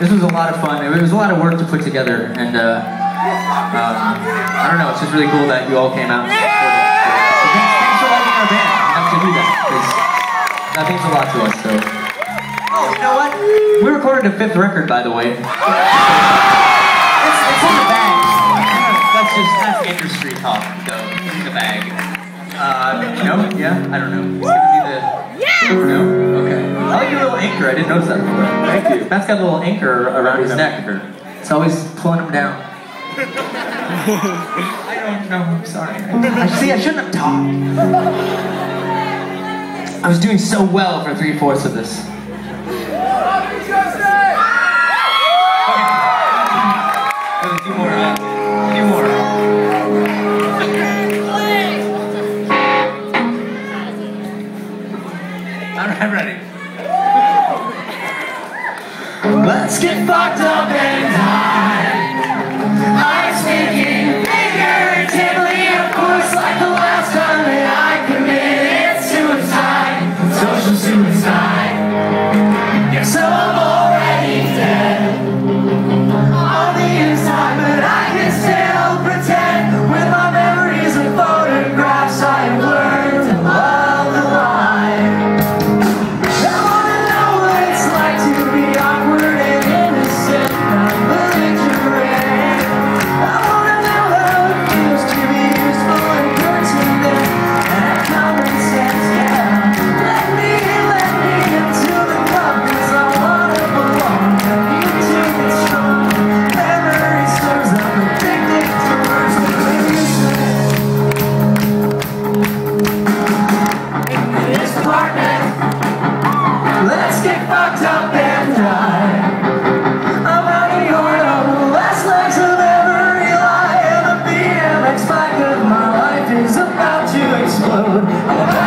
This was a lot of fun. It was a lot of work to put together, and uh, um, I don't know. It's just really cool that you all came out. And thanks, thanks for liking our band enough to do that. That means a lot to us. So. Oh, you know what? We recorded a fifth record, by the way. It's, it's in the bag. That's just that's industry talk, though. In the bag. Uh, no, yeah, I don't know. It's gonna be the. No, okay. I like your little anchor. I didn't notice that before. You. Matt's got a little anchor around his neck. It's always pulling him down. I don't know. I'm sorry. I, see, I shouldn't have talked. I was doing so well for three fourths of this. Let's get fucked up and die. I'm thinking figuratively, of course, like the last time that I committed suicide, social suicide. Yeah, so slow.